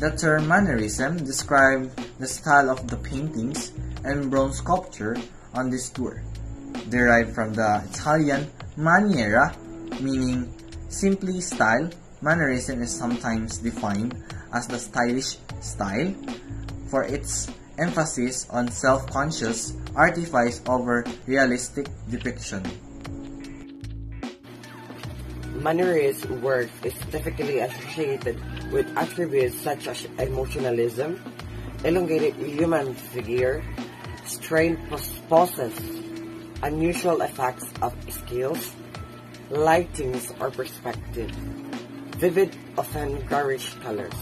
The term mannerism describes the style of the paintings and bronze sculpture on this tour, derived from the Italian maniera, meaning simply style. Mannerism is sometimes defined as the stylish style for its emphasis on self-conscious artifice over realistic depiction. Mannerist work is typically associated with attributes such as emotionalism, elongated human figure, strained poses, unusual effects of skills, lightings or perspective, vivid, often garish colors.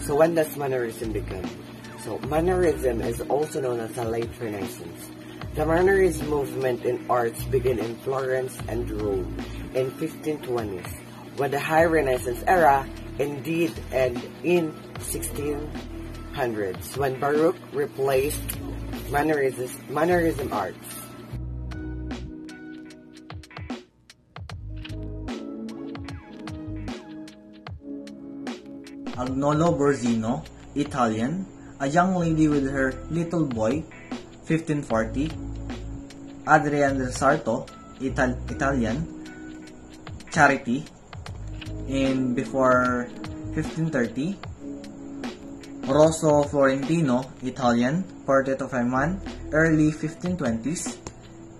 So when does Mannerism begin? So Mannerism is also known as the late Renaissance. The Mannerist movement in arts began in Florence and Rome in 1520s, when the High Renaissance era indeed ended in 1600s, when Baroque replaced Mannerism, Mannerism arts. Agnolo Bronzino, Italian, A Young Lady with Her Little Boy, 1540. Adrian Sarto, Ital- Italian, Charity, in before 1530. Rosso Florentino, Italian, Portrait of a Man, early 1520s.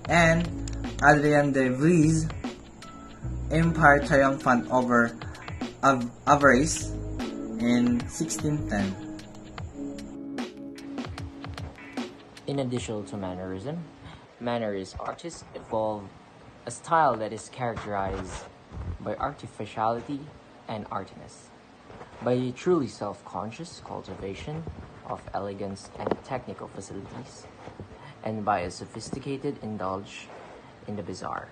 And Adrian de Vries, Empire Triumphant over Av- Avarice, in 1610. In addition to mannerism, mannerist artists evolve a style that is characterized by artificiality and artiness, by a truly self-conscious cultivation of elegance and technical facilities, and by a sophisticated indulge in the bizarre.